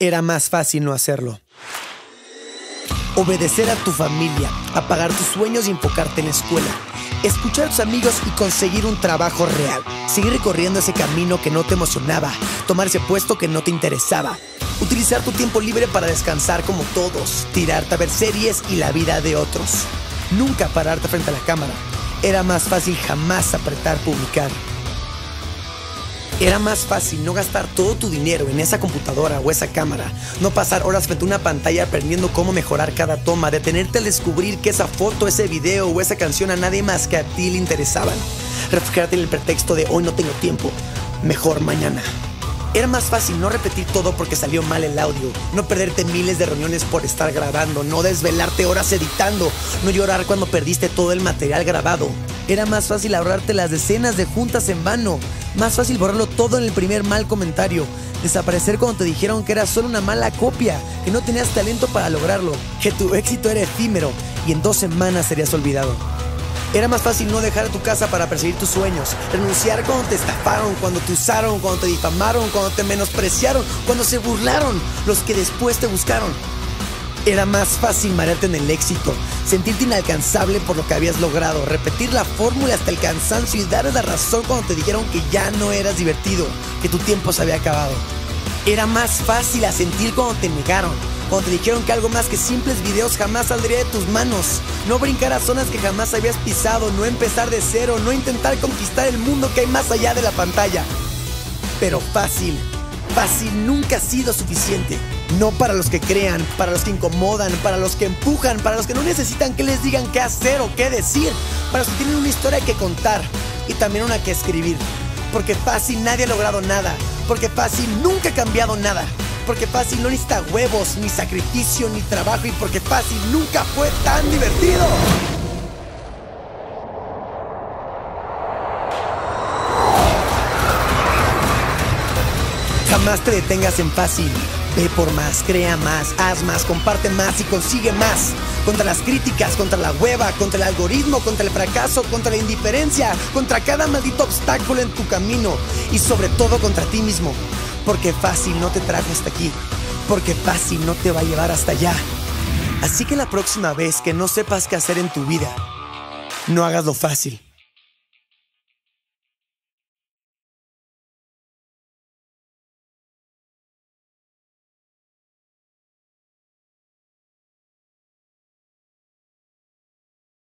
era más fácil no hacerlo. Obedecer a tu familia, apagar tus sueños y enfocarte en la escuela. Escuchar a tus amigos y conseguir un trabajo real. Seguir recorriendo ese camino que no te emocionaba. Tomar ese puesto que no te interesaba. Utilizar tu tiempo libre para descansar como todos. Tirarte a ver series y la vida de otros. Nunca pararte frente a la cámara. Era más fácil jamás apretar publicar. Era más fácil no gastar todo tu dinero en esa computadora o esa cámara, no pasar horas frente a una pantalla aprendiendo cómo mejorar cada toma, detenerte al descubrir que esa foto, ese video o esa canción a nadie más que a ti le interesaban, refugiarte en el pretexto de hoy no tengo tiempo, mejor mañana. Era más fácil no repetir todo porque salió mal el audio, no perderte miles de reuniones por estar grabando, no desvelarte horas editando, no llorar cuando perdiste todo el material grabado. Era más fácil ahorrarte las decenas de juntas en vano, más fácil borrarlo todo en el primer mal comentario, desaparecer cuando te dijeron que eras solo una mala copia, que no tenías talento para lograrlo, que tu éxito era efímero y en dos semanas serías olvidado. Era más fácil no dejar tu casa para perseguir tus sueños, renunciar cuando te estafaron, cuando te usaron, cuando te difamaron, cuando te menospreciaron, cuando se burlaron los que después te buscaron. Era más fácil marearte en el éxito, sentirte inalcanzable por lo que habías logrado, repetir la fórmula hasta el cansancio y darle la razón cuando te dijeron que ya no eras divertido, que tu tiempo se había acabado. Era más fácil a sentir cuando te negaron, cuando te dijeron que algo más que simples videos jamás saldría de tus manos. No brincar a zonas que jamás habías pisado, no empezar de cero, no intentar conquistar el mundo que hay más allá de la pantalla. Pero fácil, fácil nunca ha sido suficiente. No para los que crean, para los que incomodan, para los que empujan, para los que no necesitan que les digan qué hacer o qué decir, para los que tienen una historia que contar y también una que escribir. Porque fácil nadie ha logrado nada, porque fácil nunca ha cambiado nada. Porque fácil no necesita huevos, ni sacrificio, ni trabajo. Y porque fácil nunca fue tan divertido. Jamás te detengas en fácil. Ve por más, crea más, haz más, comparte más y consigue más. Contra las críticas, contra la hueva, contra el algoritmo, contra el fracaso, contra la indiferencia, contra cada maldito obstáculo en tu camino y sobre todo contra ti mismo. Porque fácil no te trajo hasta aquí. Porque fácil no te va a llevar hasta allá. Así que la próxima vez que no sepas qué hacer en tu vida, no hagas lo fácil.